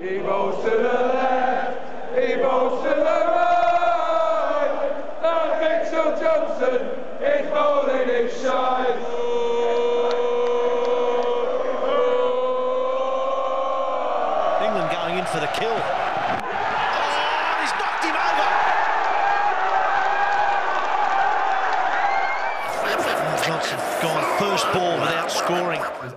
He votes to the left, he votes to the right. Johnson is holding his shine. England going in for the kill. Oh, he's knocked him over. Johnson gone first ball without scoring. There's